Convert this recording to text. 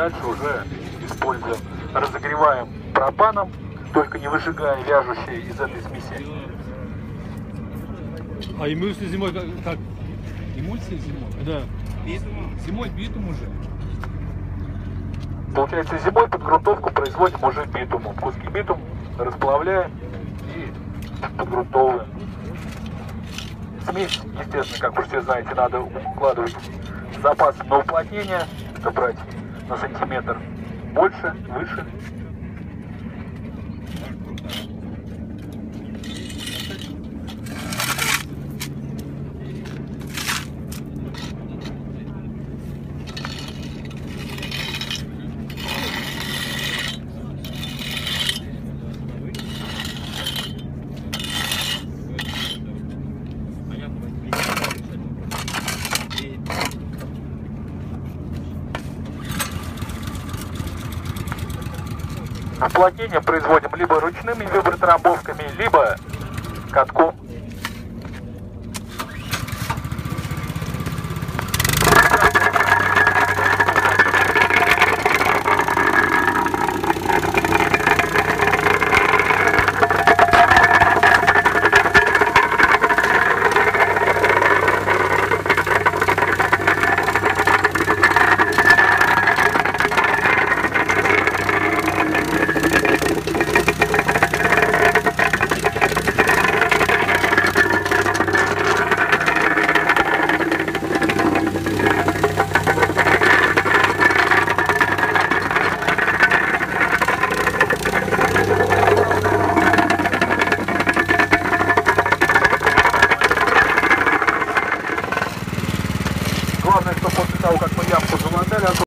Дальше уже используем, разогреваем пропаном, только не выжигая вяжущие из этой смеси. А эмульсия зимой как? как? Эмульсия зимой? Да. Зимой битум уже. Получается, зимой под грунтовку производим уже битумом. Куски битум расплавляем и подгрунтовываем. Смесь, естественно, как вы все знаете, надо укладывать с запасом на уплотнение, это брать на сантиметр больше, выше. Уплотнение производим либо ручными вибротрамбовками, либо катком. Главное, что после того, как мы явку за а